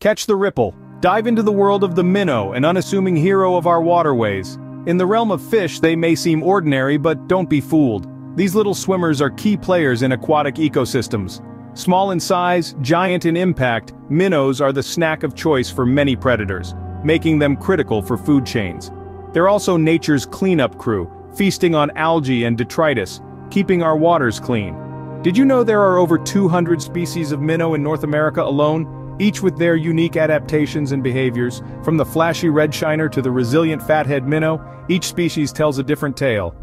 Catch the ripple. Dive into the world of the minnow, an unassuming hero of our waterways. In the realm of fish, they may seem ordinary, but don't be fooled. These little swimmers are key players in aquatic ecosystems. Small in size, giant in impact, minnows are the snack of choice for many predators, making them critical for food chains. They're also nature's cleanup crew, feasting on algae and detritus, keeping our waters clean. Did you know there are over 200 species of minnow in North America alone, each with their unique adaptations and behaviors, from the flashy red shiner to the resilient fathead minnow, each species tells a different tale.